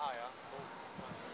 higher.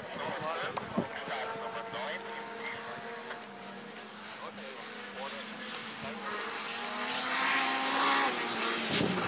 Thank you.